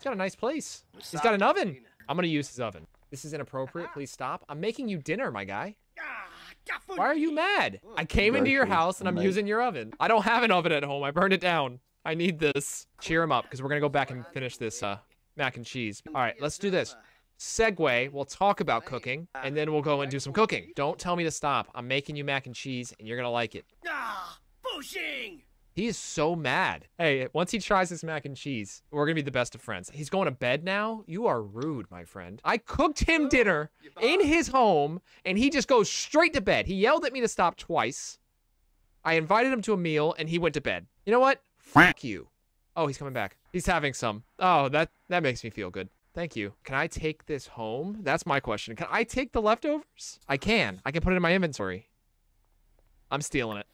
He's got a nice place. He's got an oven. I'm gonna use his oven. This is inappropriate. Please stop. I'm making you dinner, my guy. Why are you mad? I came into your house and I'm using your oven. I don't have an oven at home. I burned it down. I need this. Cheer him up because we're gonna go back and finish this uh, mac and cheese. All right, let's do this. Segue. We'll talk about cooking and then we'll go and do some cooking. Don't tell me to stop. I'm making you mac and cheese and you're gonna like it. Ah, pushing. He is so mad. Hey, once he tries this mac and cheese, we're gonna be the best of friends. He's going to bed now? You are rude, my friend. I cooked him dinner in his home, and he just goes straight to bed. He yelled at me to stop twice. I invited him to a meal, and he went to bed. You know what? Fuck you. Oh, he's coming back. He's having some. Oh, that that makes me feel good. Thank you. Can I take this home? That's my question. Can I take the leftovers? I can. I can put it in my inventory. I'm stealing it.